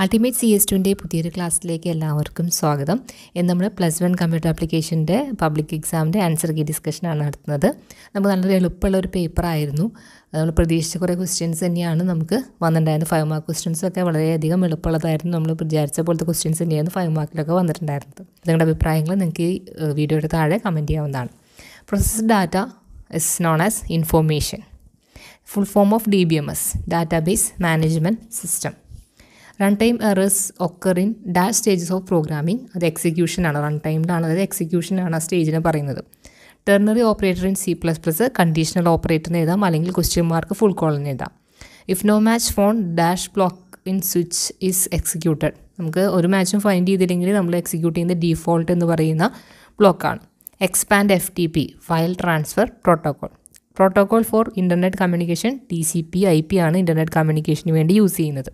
Ultimate C S ടുവിന്റെ പുതിയൊരു ക്ലാസ്സിലേക്ക് എല്ലാവർക്കും സ്വാഗതം. ഇന്ന് നമ്മൾ പ്ലസ് വൺ കമ്പ്യൂട്ടർ ആപ്ലിക്കേഷന്റെ പബ്ലിക് എക്സാമിന്റെ ആൻസർ കീ ഡിസ്കഷനാണ് നടത്തുന്നത്. നമുക്ക് നല്ലൊരു എളുപ്പമുള്ള ഒരു പേപ്പറായിരുന്നു നമ്മൾ പ്രതീക്ഷിച്ച കുറേ ക്വസ്റ്റ്യൻസ് തന്നെയാണ് നമുക്ക് വന്നിട്ടുണ്ടായിരുന്നത്. ഫൈവ് മാർക്ക് ക്വസ്റ്റ്യൻസൊക്കെ വളരെയധികം എളുപ്പമുള്ളതായിരുന്നു. നമ്മൾ വിചാരിച്ച പോലത്തെ ക്വസ്റ്റ്യൻസ് തന്നെയായിരുന്നു ഫൈവ് മാർക്കിലൊക്കെ വന്നിട്ടുണ്ടായിരുന്നത്. നിങ്ങളുടെ അഭിപ്രായങ്ങൾ നിങ്ങൾക്ക് ഈ വീഡിയോയുടെ താഴെ കമന്റ് ചെയ്യാവുന്നതാണ്. Process data is known as information full form of D B M S database management system run time errors occur in dash stages of programming അത് എക്സിക്യൂഷനാണ് റൺ ടൈമിലാണ് അതായത് എക്സിക്യൂഷനാണ് ആ സ്റ്റേജിനെ പറയുന്നത്. Ternary operator in C plus plus conditional ഓപ്പറേറ്ററിന് എഴുതാം. അല്ലെങ്കിൽ ക്വസ്റ്റ്യൻ മാർക്ക് ഫുൾ കോളിന് എഴുതാം. If no match found dash block in switch is executed നമുക്ക് ഒരു മാച്ചും ഫൈൻഡ് ചെയ്തില്ലെങ്കിൽ നമ്മൾ എക്സിക്യൂട്ട് ചെയ്യുന്ന ഡീഫോൾട്ട് എന്ന് പറയുന്ന ബ്ലോക്കാണ് expand F T P file transfer protocol protocol for internet communication T C P I P ആണ് ഇന്റർനെറ്റ് കമ്മ്യൂണിക്കേഷന് വേണ്ടി യൂസ് ചെയ്യുന്നത്.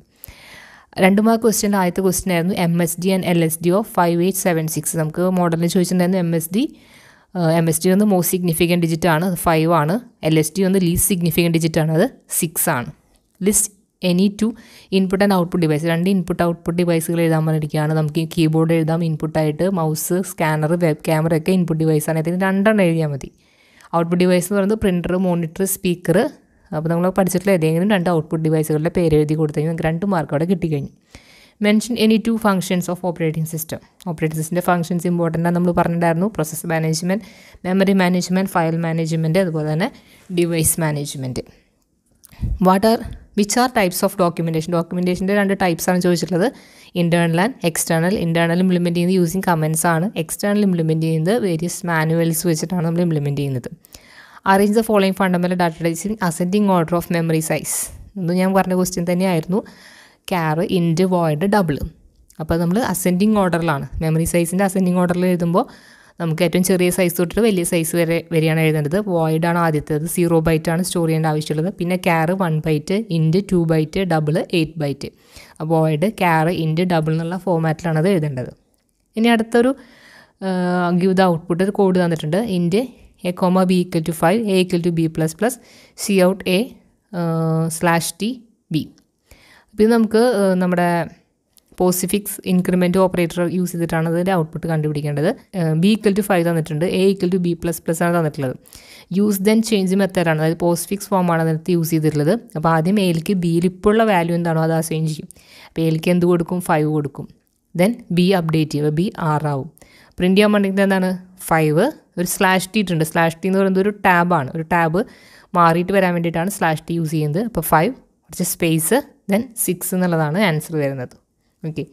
രണ്ട് മാർക്ക് ക്വസ്റ്റ്യന്റെ ആദ്യത്തെ ക്വസ്റ്റ്യൻ ആയിരുന്നു M S D and L S D of five eight seven six നമുക്ക് മോഡലിന് ചോദിച്ചിട്ടുണ്ടായിരുന്നു M S D M S D ഒന്ന് മോസ്റ്റ് സിഗ്നിഫിക്കന്റ് ഡിജിറ്റ് ആണ് അത് ഫൈവ് ആണ്. എൽ എസ് ഡി ഒന്ന് ലീസ്റ്റ് സിഗ്നിഫിക്കന്റ് ഡിജിറ്റ് ആണ് അത് സിക്സ് ആണ്. List any two input and output device രണ്ട് ഇൻപുട്ട് ഔട്ട്പുട്ട് ഡിവൈസുകൾ എഴുതാൻ പറഞ്ഞിരിക്കുകയാണ്. നമുക്ക് കീബോർഡ് എഴുതാം. ഇൻപുട്ടായിട്ട് മൗസ് സ്കാനർ വെബ് ക്യാമറ ഒക്കെ ഇൻപുട്ട് ഡിവൈസാണ് ഇതിന് രണ്ടെണ്ണം എഴുതിയാൽ മതി. ഔട്ട്പുട്ട് ഡിവൈസ് എന്ന് പറയുന്നത് പ്രിന്റർ മോണിറ്റർ സ്പീക്കർ അപ്പോൾ നമ്മൾ പഠിച്ചിട്ടുള്ള ഏതെങ്കിലും രണ്ട് ഔട്ട്പുട്ട് ഡിവൈസുകളുടെ പേര് എഴുതി കൊടുത്തു കഴിഞ്ഞാൽ രണ്ട് മാർക്ക് അവിടെ കിട്ടിക്കഴിഞ്ഞു. Mention any two functions of operating system operating സിസ്റ്റത്തിന്റെ ഫംഗ്ഷൻസ് ഇമ്പോർട്ടന്റ് നമ്മൾ പറഞ്ഞിട്ടുണ്ടായിരുന്നു. Process management memory management file management അതുപോലെ തന്നെ device management what are which are types of documentation ഡോക്യുമെന്റേഷന്റെ രണ്ട് ടൈപ്സ് ആണ് ചോദിച്ചിട്ടുള്ളത്. Internal and external internal implement ചെയ്യുന്നത് using comments ആണ്. എക്സ്റ്റേണൽ ഇംപ്ലിമെന്റ് ചെയ്യുന്നത് വേരിയസ് മാനുവൽസ് വെച്ചിട്ടാണ് നമ്മൾ ഇംപ്ലിമെന്റ് ചെയ്യുന്നത്. Arrange the following fundamental database in ascending order of memory size എന്ന് ഞാൻ പറഞ്ഞ ക്വസ്റ്റ്യൻ തന്നെയായിരുന്നു. ക്യാർ ഇന്റ് വോയിഡ് ഡബിൾ അപ്പോൾ നമ്മൾ അസെൻഡിങ് ഓർഡറിലാണ് മെമ്മറി സൈസിന്റെ അസെൻഡിങ് ഓർഡറിൽ എഴുതുമ്പോൾ നമുക്ക് ഏറ്റവും ചെറിയ സൈസ് തൊട്ടിട്ട് വലിയ സൈസ് വരെ വരെയാണ് എഴുതേണ്ടത്. ആണ് ആദ്യത്തേത്. സീറോ ബൈറ്റ് ആണ് സ്റ്റോർ ചെയ്യേണ്ട ആവശ്യമുള്ളത്. പിന്നെ char one byte int two byte double eight byte void char int double എന്നുള്ള ഫോമാറ്റിലാണ് അത് എഴുതേണ്ടത്. ഇനി അടുത്തൊരു ഗിവ് ദ ഔട്ട്പുട്ട് കോഡ് തന്നിട്ടുണ്ട്. Int A comma B equal to five A equal to B plus plus cout A slash T B അപ്പോൾ ഇത് നമുക്ക് ഏഹ്, നമ്മുടെ പോസിഫിക്സ് ഇൻക്രിമെന്റ് ഓപ്പറേറ്റർ യൂസ് ചെയ്തിട്ടാണ് അതിന്റെ ഔട്ട്പുട്ട് കണ്ടുപിടിക്കേണ്ടത്. ബി ഈക്വൽ ടു ഫൈവ് തന്നിട്ടുണ്ട് A equal to B plus plus ആണ് തന്നിട്ടുള്ളത്. യൂസ് ദെൻ ചേഞ്ച് മെത്തേഡാണ് അതായത് പോസിഫിക്സ് ഫോമാണ് അതിനകത്ത് യൂസ് ചെയ്തിട്ടുള്ളത്. അപ്പോൾ ആദ്യം എയിലേക്ക് ബിയിൽ ഇപ്പോഴുള്ള വാല്യൂ എന്താണോ അത് അസൈൻ ചെയ്യും. അപ്പോൾ എയിലേക്ക് എന്ത് കൊടുക്കും? ഫൈവ് കൊടുക്കും. ദെൻ ബി അപ്ഡേറ്റ് ചെയ്യും ബി ആറാവും പ്രിന്റ് ചെയ്യാൻ വേണ്ടിയിട്ട് എന്താണ്? ഫൈവ് ഒരു സ്ലാഷ് ടി ഇട്ടുണ്ട് സ്ലാഷ് ടി എന്ന് പറയുന്നത് ഒരു ടാബാണ് ഒരു ടാബ് മാറിയിട്ട് വരാൻ വേണ്ടിയിട്ടാണ് സ്ലാഷ് ടി യൂസ് ചെയ്യുന്നത്. അപ്പോൾ ഫൈവ് കുറച്ച് സ്പേസ് ദെൻ സിക്സ് എന്നുള്ളതാണ് ആൻസർ വരുന്നത്. Okay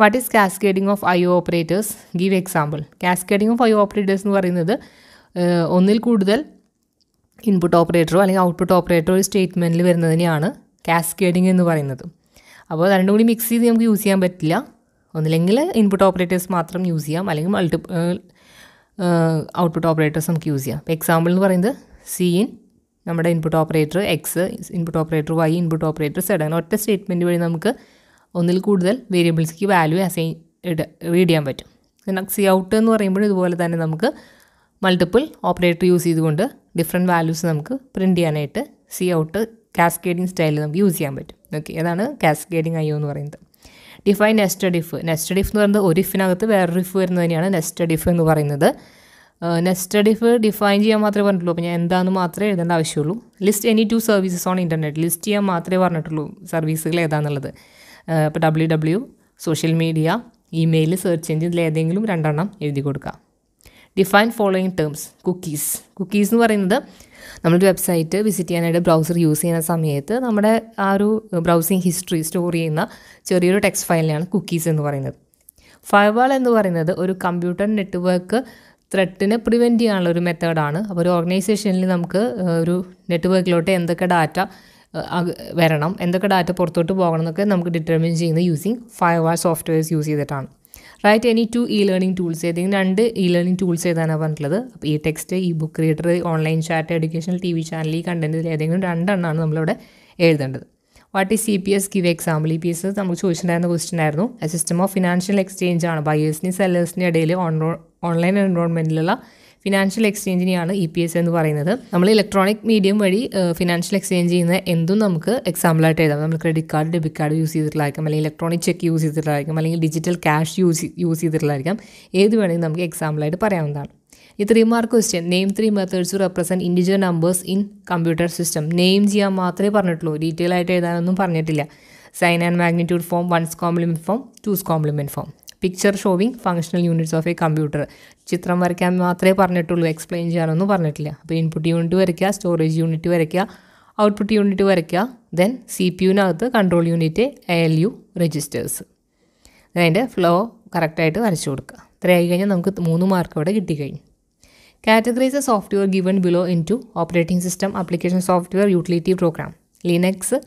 what is cascading of I operators give example cascading of I operators എന്ന് പറയുന്നത് ഒന്നിൽ കൂടുതൽ ഇൻപുട്ട് ഓപ്പറേറ്ററോ അല്ലെങ്കിൽ ഔട്ട്പുട്ട് ഓപ്പറേറ്ററോ ഒരു സ്റ്റേറ്റ്മെന്റിൽ വരുന്നതിനെയാണ് കാസ്കേഡിംഗ് എന്ന് പറയുന്നത്. അപ്പോൾ രണ്ടും കൂടി മിക്സ് ചെയ്ത് നമുക്ക് യൂസ് ചെയ്യാൻ പറ്റില്ല. ഒന്നില്ലെങ്കിൽ ഇൻപുട്ട് ഓപ്പറേറ്റേഴ്സ് മാത്രം യൂസ് ചെയ്യാം. അല്ലെങ്കിൽ മൾട്ടി ഔട്ട്പുട്ട് ഓപ്പറേറ്റേഴ്സ് നമുക്ക് യൂസ് ചെയ്യാം. ഇപ്പോൾ എക്സാമ്പിൾ എന്ന് പറയുന്നത് സി ഇൻ നമ്മുടെ input operator X input operator Y input operator Z അങ്ങനെ ഒറ്റ സ്റ്റേറ്റ്മെന്റ് വഴി നമുക്ക് ഒന്നിൽ കൂടുതൽ വേരിയബിൾസ്ക്ക് വാല്യൂ അസൈൻ റീഡ് ചെയ്യാൻ പറ്റും. സി ഔട്ട് എന്ന് പറയുമ്പോൾ ഇതുപോലെ തന്നെ നമുക്ക് മൾട്ടിപ്പിൾ ഓപ്പറേറ്റർ യൂസ് ചെയ്തുകൊണ്ട് ഡിഫറെന്റ് വാല്യൂസ് നമുക്ക് പ്രിന്റ് ചെയ്യാനായിട്ട് സി ഔട്ട് കാസ്കേഡിങ് സ്റ്റൈലിൽ നമുക്ക് യൂസ് ചെയ്യാൻ പറ്റും. ഓക്കെ അതാണ് കാസ്കേഡിങ് ഐ എന്ന് പറയുന്നത്. Define nested if nested if എന്ന് പറയുന്നത് ഒരു ഇഫിനകത്ത് വേറൊരു ഇഫ് വരുന്നതിനെയാണ് നെസ്റ്റഡ് ഇഫ് എന്ന് പറയുന്നത്. നെസ്റ്റഡ് ഇഫ് ഡിഫൈൻ ചെയ്യാൻ മാത്രമേ പറഞ്ഞിട്ടുള്ളൂ. അപ്പോൾ ഞാൻ എന്താണെന്ന് മാത്രമേ എഴുതേണ്ട ആവശ്യമുള്ളൂ. List any two services on internet list ചെയ്യാൻ മാത്രമേ പറഞ്ഞിട്ടുള്ളൂ സർവീസുകൾ ഏതാണെന്നുള്ളത് ഇപ്പോൾ W W social media email search engine ഏതെങ്കിലും രണ്ടെണ്ണം എഴുതി കൊടുക്കുക define following terms cookies cookies എന്ന് പറയുന്നത് നമ്മളൊരു വെബ്സൈറ്റ് വിസിറ്റ് ചെയ്യാനായിട്ട് ബ്രൗസർ യൂസ് ചെയ്യുന്ന സമയത്ത് നമ്മുടെ ആ ഒരു ബ്രൗസിങ് ഹിസ്റ്ററി സ്റ്റോർ ചെയ്യുന്ന ചെറിയൊരു ടെക്സ്റ്റ് ഫയലിനെയാണ് കുക്കീസ് എന്ന് പറയുന്നത്. ഫയർവാൾ എന്ന് പറയുന്നത് ഒരു കമ്പ്യൂട്ടർ നെറ്റ്വർക്ക് ത്രെട്ടിനെ പ്രിവെന്റ് ചെയ്യാനുള്ള ഒരു മെത്തേഡാണ്. അപ്പോൾ ഒരു ഓർഗനൈസേഷനിൽ നമുക്ക് ഒരു നെറ്റ്വർക്കിലോട്ട് എന്തൊക്കെ ഡാറ്റ വരണം എന്തൊക്കെ ഡാറ്റ പുറത്തോട്ട് പോകണം എന്നൊക്കെ നമുക്ക് ഡിറ്റർമിൻ ചെയ്യുന്ന യൂസിങ് ഫയർവാൾ സോഫ്റ്റ്വെയർസ് യൂസ് ചെയ്തിട്ടാണ്. Write any two E learning tools ഏതെങ്കിലും രണ്ട് ഇ ലേണിംഗ് ടൂൾസ് ഏതാണ് പറഞ്ഞിട്ടുള്ളത്? അപ്പോൾ E text E book reader online chat educational T V channel E കണ്ടന്റിൽ ഏതെങ്കിലും രണ്ടെണ്ണമാണ് നമ്മളിവിടെ എഴുതേണ്ടത്. What is C P S give example E P S നമുക്ക് ചോദിച്ചിട്ടുണ്ടായിരുന്ന ക്വസ്റ്റ്യൻ ആയിരുന്നു. സിസ്റ്റം ഓഫ് ഫിനാൻഷ്യൽ എക്സ്ചേഞ്ച് ആണ്. ബയേഴ്സിനും സെല്ലേഴ്സിനും ഇടയിൽ ഓൺലൈൻ എൻറോൺമെന്റിലുള്ള ഫിനാൻഷ്യൽ എക്സ്ചേഞ്ചിനെയാണ് ഇ പി എസ് എന്ന് പറയുന്നത്. നമ്മൾ ഇലക്ട്രോണിക് മീഡിയം വഴി ഫിനാൻഷ്യൽ എക്സ്ചേഞ്ച് ചെയ്യുന്ന എന്തും നമുക്ക് എക്സാമ്പിളായിട്ട് എഴുതാം. നമ്മൾ credit card debit card use ചെയ്തിട്ടുള്ളതായിരിക്കും. അല്ലെങ്കിൽ ഇലക്ട്രോണിക് ചെക്ക് യൂസ് ചെയ്തിട്ടുള്ളതായിരിക്കും. അല്ലെങ്കിൽ ഡിജിറ്റൽ ക്യാഷ് യൂസ് യൂസ് ചെയ്തിട്ടുള്ളതായിരിക്കാം. ഏത് വേണമെങ്കിലും നമുക്ക് എക്സാമ്പിളായിട്ട് പറയാവുന്നതാണ്. ഈ three mark question name three methods represent individual numbers in computer system name ചെയ്യാൻ മാത്രമേ പറഞ്ഞിട്ടുള്ളൂ. ഡീറ്റെയിൽ ആയിട്ട് എഴുതാനൊന്നും പറഞ്ഞിട്ടില്ല. Sign and magnitude form one's complement form two's complement form picture showing functional units of a computer ചിത്രം വരയ്ക്കാൻ മാത്രമേ പറഞ്ഞിട്ടുള്ളൂ എക്സ്പ്ലെയിൻ ചെയ്യാനൊന്നും പറഞ്ഞിട്ടില്ല. അപ്പോൾ ഇൻപുട്ട് യൂണിറ്റ് വരയ്ക്കുക സ്റ്റോറേജ് യൂണിറ്റ് വരയ്ക്കുക ഔട്ട്പുട്ട് യൂണിറ്റ് വരയ്ക്കുക then C P യുവിനകത്ത് control unit A L U registers അതിന്റെ ഫ്ലോ കറക്റ്റായിട്ട് വരച്ചു കൊടുക്കുക. ഇത്രയായി കഴിഞ്ഞാൽ നമുക്ക് മൂന്ന് മാർക്ക് അവിടെ കിട്ടിക്കഴിഞ്ഞു. Categorise software given below into operating system application software utility program Linux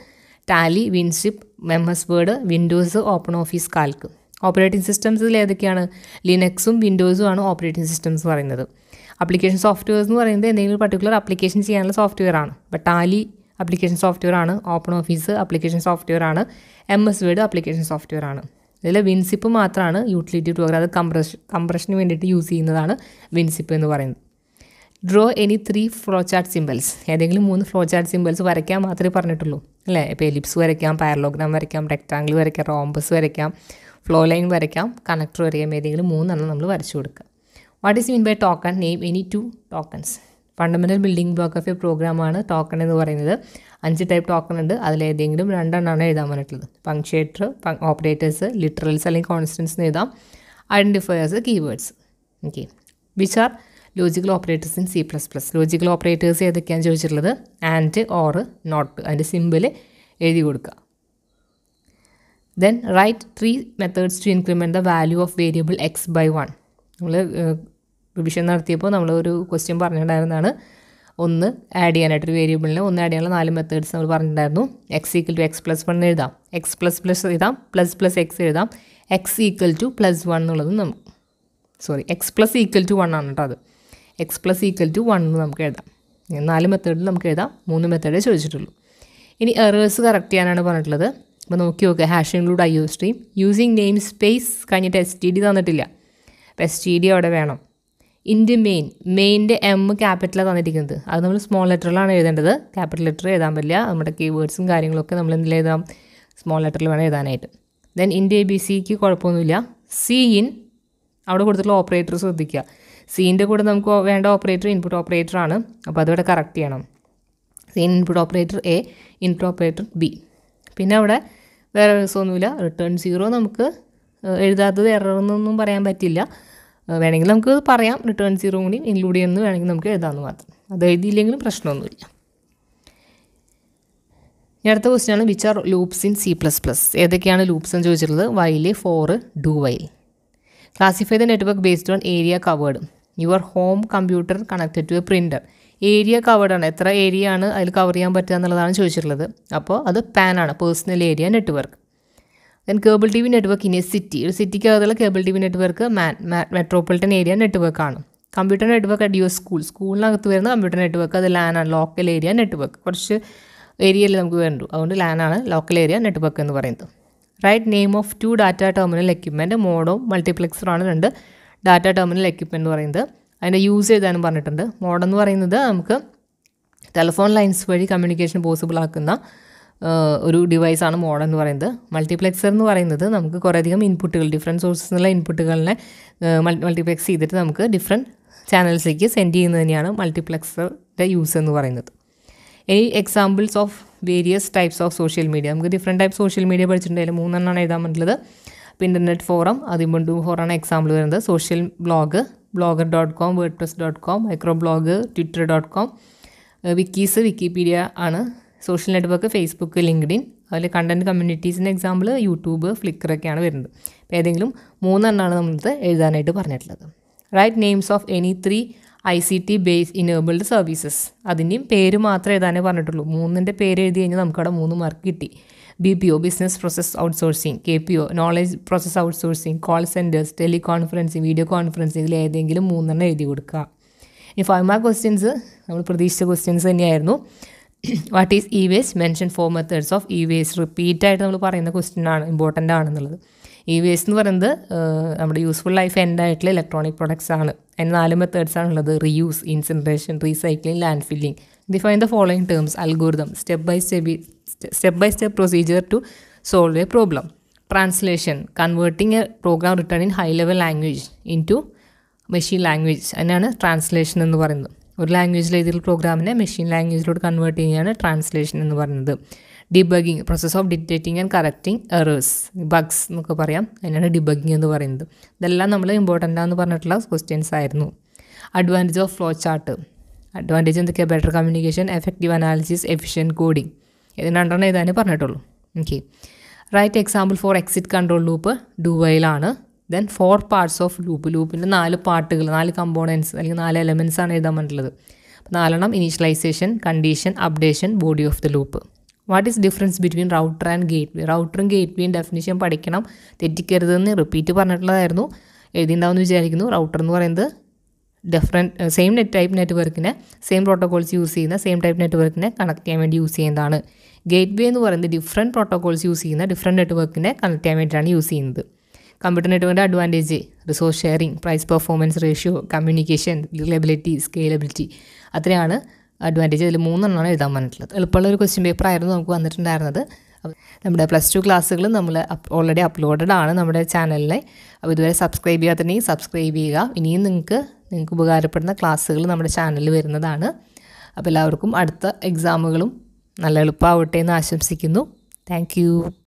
Tally WinZip MS Word Windows Open Office Calc operating സിസ്റ്റംസിൽ ഏതൊക്കെയാണ്? ലിനക്സും വിൻഡോസും ആണ് ഓപ്പറേറ്റിംഗ് സിസ്റ്റംസ് പറയുന്നത്. അപ്ലിക്കേഷൻ സോഫ്റ്റ്വെയർസ് എന്ന് പറയുന്നത് എന്തെങ്കിലും പർട്ടിക്കുലർ അപ്ലിക്കേഷൻ ചെയ്യാനുള്ള സോഫ്റ്റ്വെയർ ആണ്. ഇപ്പോൾ ടാലി അപ്ലിക്കേഷൻ സോഫ്റ്റ്വെയർ ആണ് ഓപ്പൺ ഓഫീസ് അപ്ലിക്കേഷൻ സോഫ്റ്റ്വെയർ ആണ് M S Word application software ആണ്. ഇതിൽ വിൻസിപ്പ് മാത്രമാണ് യൂട്ടിലിറ്റി പ്രോഗ്രാം അത് കംപ്രഷൻ കംപ്രഷന് വേണ്ടിയിട്ട് യൂസ് ചെയ്യുന്നതാണ് വിൻസിപ്പ് എന്ന് പറയുന്നത്. Draw any three flow chart symbols ഏതെങ്കിലും മൂന്ന് ഫ്ലോ ചാർട്ട് സിമ്പിൾസ് വരയ്ക്കാൻ മാത്രമേ പറഞ്ഞിട്ടുള്ളൂ. അല്ലേ? ഇപ്പോൾ എലിപ്സ് വരയ്ക്കാം പാരലോഗ്രാം വരയ്ക്കാം റെക്റ്റാങ്കിൾ വരയ്ക്കാം റോംബസ് വരയ്ക്കാം. ഫ്ലോ ലൈൻ വരയ്ക്കാം. കണക്ടർ വരയ്ക്കാം. ഏതെങ്കിലും മൂന്നെണ്ണം നമ്മൾ വരച്ചു കൊടുക്കുക. What is mean by token name any two tokens fundamental building block of a പ്രോഗ്രാമാണ് ടോക്കൺ എന്ന് പറയുന്നത്. അഞ്ച് ടൈപ്പ് ടോക്കൺ ഉണ്ട്. അതിലേതെങ്കിലും രണ്ടെണ്ണമാണ് എഴുതാൻ പറഞ്ഞിട്ടുള്ളത്. പങ്ക്ച്വേറ്റർ ഓപ്പറേറ്റേഴ്സ് ലിറ്ററൽസ് അല്ലെങ്കിൽ കോൺസ്റ്റൻസ് എന്ന് എഴുതാം. Identifiers keywords okay which are logical operators in C plus plus logical operators ഏതൊക്കെയാണ് ചോദിച്ചിട്ടുള്ളത്? ആൻഡ് ഓർ നോട്ട് അതിന്റെ സിമ്പിൾ എഴുതി കൊടുക്കുക. Then write three methods to increment the value of variable X by one നമ്മൾ revision നടത്തിയപ്പോൾ നമ്മൾ ഒരു question പറഞ്ഞിട്ടുണ്ടായിരുന്നതാണ്. ഒന്ന് ആഡ് ചെയ്യാനായിട്ട് ഒരു വേരിയബിളിന് ഒന്ന് ആഡ് ചെയ്യാനുള്ള നാല് മെത്തേഡ്സ് നമ്മൾ പറഞ്ഞിട്ടുണ്ടായിരുന്നു. X equal to X plus one എഴുതാം. എക്സ് പ്ലസ് പ്ലസ് എഴുതാം പ്ലസ് പ്ലസ് എക്സ് എഴുതാം. X equal to plus one എന്നുള്ളത് നമുക്ക് sorry X plus equal to one ആണ് കേട്ടോ അത്. X plus equal to one എന്ന് നമുക്ക് എഴുതാം. നാല് മെത്തേഡിൽ നമുക്ക് എഴുതാം. മൂന്ന് മെത്തേഡേ ചോദിച്ചിട്ടുള്ളൂ ഇനി എറേഴ്സ് കറക്റ്റ് ചെയ്യാനാണ് പറഞ്ഞിട്ടുള്ളത്. അപ്പോൾ നോക്കി നോക്കുക hash include I O stream using namespace കഴിഞ്ഞിട്ട് എസ് ടി ഡി തന്നിട്ടില്ല. അപ്പോൾ എസ് ടി ഡി അവിടെ വേണം. ഇൻഡ് മെയിൻ മെയിന്റെ എം ക്യാപിറ്റലാണ് തന്നിരിക്കുന്നത്. അത് നമ്മൾ സ്മോൾ ലെറ്ററിലാണ് എഴുതേണ്ടത്. ക്യാപിറ്റൽ ലെറ്റർ എഴുതാൻ പറ്റില്ല. നമ്മുടെ കീവേഡ്സും കാര്യങ്ങളൊക്കെ നമ്മൾ എന്തിൽ എഴുതാം? സ്മോൾ ലെറ്ററിൽ വേണം എഴുതാനായിട്ട്. ദെൻ ഇന്റെ എ ബി സിക്ക് കുഴപ്പമൊന്നുമില്ല. സി ഇൻ അവിടെ കൊടുത്തിട്ടുള്ള ഓപ്പറേറ്റർ ശ്രദ്ധിക്കുക. സീന്റെ കൂടെ നമുക്ക് വേണ്ട ഓപ്പറേറ്റർ ഇൻപുട്ട് ഓപ്പറേറ്റർ ആണ്. അപ്പോൾ അതവിടെ കറക്റ്റ് ചെയ്യണം. Cin input operator A input operator B പിന്നെ അവിടെ വേറെ ദിവസമൊന്നുമില്ല റിട്ടേൺ സീറോ നമുക്ക് എഴുതാത്തത് എററെന്നൊന്നും പറയാൻ പറ്റില്ല. വേണമെങ്കിൽ നമുക്ക് പറയാം. റിട്ടേൺ സീറോ കൂടി ഇൻക്ലൂഡ് ചെയ്യുന്നത് വേണമെങ്കിൽ നമുക്ക് എഴുതാമെന്ന് മാത്രം. അത് എഴുതിയില്ലെങ്കിലും പ്രശ്നമൊന്നുമില്ല. ഇനി അടുത്ത question which are loops in C plus plus ഏതൊക്കെയാണ് ലൂപ്സ് എന്ന് ചോദിച്ചിട്ടുള്ളത്? While for do while classify the network based on area covered your home computer connected to a printer area covered ആണ്. എത്ര ഏരിയ ആണ് അതിൽ കവർ ചെയ്യാൻ പറ്റുക എന്നുള്ളതാണ് ചോദിച്ചിട്ടുള്ളത്. അപ്പോൾ അത് പാൻ ആണ്. Personal area network then cable T V network ഇനി സിറ്റി ഒരു സിറ്റിക്കകത്തുള്ള cable T V network MAN metropolitan area network ആണ്. Computer network at your school സ്കൂളിനകത്ത് വരുന്ന കമ്പ്യൂട്ടർ നെറ്റ്വർക്ക് അത് ലാൻ ആണ്. ലോക്കൽ ഏരിയ നെറ്റ്വർക്ക് കുറച്ച് ഏരിയയിൽ നമുക്ക് വേണ്ടു. അതുകൊണ്ട് ലാൻ ആണ് ലോക്കൽ ഏരിയ നെറ്റ്വർക്ക് എന്ന് പറയുന്നത്. Write name of two data terminal equipment modem മൾട്ടിപ്ലക്സറാണ് രണ്ട് ഡാറ്റ ടെർമിനൽ എക്യുപ്മെന്റ് എന്ന് പറയുന്നത്. അതിന്റെ യൂസ് എഴുതാനും പറഞ്ഞിട്ടുണ്ട്. മോഡം എന്ന് പറയുന്നത് നമുക്ക് ടെലിഫോൺ ലൈൻസ് വഴി കമ്മ്യൂണിക്കേഷൻ പോസിബിൾ ആക്കുന്ന ഒരു ഡിവൈസാണ് മോഡം എന്ന് പറയുന്നത്. മൾട്ടിപ്ലെക്സർ എന്ന് പറയുന്നത് നമുക്ക് കുറേയധികം ഇൻപുട്ടുകൾ ഡിഫറെന്റ് സോഴ്സസ് എന്നുള്ള ഇൻപുട്ടുകളിനെ മൾട്ടിപ്ലെക്സ് ചെയ്തിട്ട് നമുക്ക് ഡിഫറെന്റ് ചാനൽസിലേക്ക് സെൻഡ് ചെയ്യുന്നത് തന്നെയാണ് യൂസ് എന്ന് പറയുന്നത്. ഇനി examples of various types of social media നമുക്ക് ഡിഫറെന്റ് ടൈപ്പ് സോഷ്യൽ മീഡിയ പഠിച്ചിട്ടുണ്ടെങ്കിൽ മൂന്നെണ്ണമാണ് എഴുതാൻ പറ്റുള്ളത് അപ്പോൾ ഇന്റർനെറ്റ് ഫോറം അതിമുണ്ടു ഫോറാണ് എക്സാമ്പിൾ വരുന്നത്. Social blog Blogger dot com WordPress dot com micro blog Twitter dot com wikis Wikipedia ആണ് സോഷ്യൽ നെറ്റ്വർക്ക് ഫേസ്ബുക്ക് ലിങ്ക്ഡിൻ അതിൽ കണ്ടന്റ് കമ്മ്യൂണിറ്റീസിന്റെ എക്സാമ്പിൾ യൂട്യൂബ് ഫ്ലിക്കറൊക്കെയാണ് വരുന്നത്. അപ്പോൾ ഏതെങ്കിലും മൂന്നെണ്ണമാണ് നമ്മളത് എഴുതാനായിട്ട് പറഞ്ഞിട്ടുള്ളത്. Write names of any three I C T base enabled services അതിന്റെയും പേര് മാത്രമേ എഴുതാനേ പറഞ്ഞിട്ടുള്ളൂ. മൂന്നിന്റെ പേര് എഴുതി കഴിഞ്ഞാൽ നമുക്കവിടെ മൂന്ന് മാർക്ക് കിട്ടി. B P O business process outsourcing K P O knowledge process outsourcing call centres teleconferencing video conferencing ഇതിൽ ഏതെങ്കിലും മൂന്നെണ്ണം എഴുതി കൊടുക്കുക. ഇനി ഫൈവ് മാർക്ക് ക്വസ്റ്റ്യൻസ് നമ്മൾ പ്രതീക്ഷിച്ച ക്വസ്റ്റ്യൻസ് തന്നെയായിരുന്നു. What is e waste mention four methods of e waste repeat ആയിട്ട് നമ്മൾ പറയുന്ന ക്വസ്റ്റ്യൻ ആണ് ഇമ്പോർട്ടന്റ് ആണെന്നുള്ളത്. ഇ വേസ്റ്റ് എന്ന് പറയുന്നത് നമ്മുടെ യൂസ്ഫുൾ ലൈഫ് എൻഡ് ആയിട്ടുള്ള ഇലക്ട്രോണിക് പ്രൊഡക്ട്സ് ആണ്. അതിന് നാല് മെത്തേഡ്സ് ആണുള്ളത്. Reuse incineration recycling land filling define the following terms algorithm step by step step by step procedure to solve a problem translation converting a program written in high level language into machine language അതിനാണ് translation എന്ന് പറയുന്നത്. ഒരു ലാംഗ്വേജിൽ എഴുതിയുള്ള പ്രോഗ്രാമിനെ machine ലാംഗ്വേജിലോട്ട് convert ചെയ്യുകയാണ് translation എന്ന് പറയുന്നത്. Debugging process of detecting and correcting errors bugs എന്നൊക്കെ പറയാം. അതിനാണ് ഡിബഗിങ് എന്ന് പറയുന്നത്. ഇതെല്ലാം നമ്മൾ ഇമ്പോർട്ടന്റ് ആണെന്ന് പറഞ്ഞിട്ടുള്ള ക്വസ്റ്റ്യൻസ് ആയിരുന്നു. Advantage of flow chart advantage എന്തൊക്കെയാണ് better communication effective analysis efficient coding ഇത് രണ്ടെണ്ണം ഇതാണ് പറഞ്ഞിട്ടുള്ളൂ. Okay write example for exit control loop ഡുവൈലാണ് then four parts of loop ലൂപ്പിന്റെ നാല് പാർട്ടുകൾ നാല് കമ്പോണൻസ് അല്ലെങ്കിൽ നാല് എലമെൻസ് ആണ് എഴുതാൻ പറ്റുള്ളത് അപ്പോൾ നാലെണ്ണം initialisation condition updation body of the loop what is difference between router and gateway റൗട്ടറും ഗേറ്റ് വേയും ഡെഫിനേഷൻ പഠിക്കണം. തെറ്റിക്കരുതെന്ന് റിപ്പീറ്റ് പറഞ്ഞിട്ടുള്ളതായിരുന്നു. എഴുതിയിട്ടുണ്ടാവുമെന്ന് വിചാരിക്കുന്നു. റൗട്ടർ എന്ന് പറയുന്നത് ഡിഫറെന്റ് സെയിം നെറ്റ് ടൈപ്പ് നെറ്റ്വർക്കിനെ സെയിം പ്രോട്ടോകോൾസ് യൂസ് ചെയ്യുന്ന സെയിം ടൈപ്പ് നെറ്റ്വർക്കിനെ കണക്ട് ചെയ്യാൻ വേണ്ടി യൂസ് ചെയ്യുന്നതാണ്. ഗേറ്റ് വേ എന്ന് പറയുന്നത് ഡിഫറെന്റ് പ്രോട്ടോകോൾസ് യൂസ് ചെയ്യുന്ന ഡിഫറെന്റ് നെറ്റ്വർക്കിനെ കണക്ട് ചെയ്യാൻ വേണ്ടിയിട്ടാണ് യൂസ് ചെയ്യുന്നത്. കമ്പ്യൂട്ടർ നെറ്റ്വർക്കിന്റെ advantage resource sharing price performance ratio communication reliability scalability അത്രയാണ് അഡ്വാന്റേജ് അതിൽ മൂന്നെണ്ണമാണ് എഴുതാൻ പറഞ്ഞിട്ടുള്ളത് എളുപ്പമുള്ള ഒരു ക്വസ്റ്റ്യൻ പേപ്പർ ആയിരുന്നു നമുക്ക് വന്നിട്ടുണ്ടായിരുന്നത്. നമ്മുടെ പ്ലസ് ടു ക്ലാസ്സുകൾ നമ്മൾ ഓൾറെഡി അപ്ലോഡഡ് ആണ് നമ്മുടെ ചാനലിൽ അപ്പോൾ ഇതുവരെ സബ്സ്ക്രൈബ് ചെയ്യാത്തുണ്ടെങ്കിൽ സബ്സ്ക്രൈബ് ചെയ്യുക. ഇനിയും നിങ്ങൾക്ക് നിങ്ങൾക്ക് ഉപകാരപ്പെടുന്ന ക്ലാസ്സുകൾ നമ്മുടെ ചാനലിൽ വരുന്നതാണ്. അപ്പോൾ എല്ലാവർക്കും അടുത്ത എക്സാമുകളും നല്ല എളുപ്പമാവട്ടെ എന്ന് ആശംസിക്കുന്നു. താങ്ക്